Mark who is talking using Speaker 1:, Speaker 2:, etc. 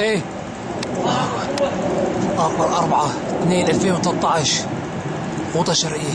Speaker 1: إيه. اخبر 4 2 2013 غوطة شرقية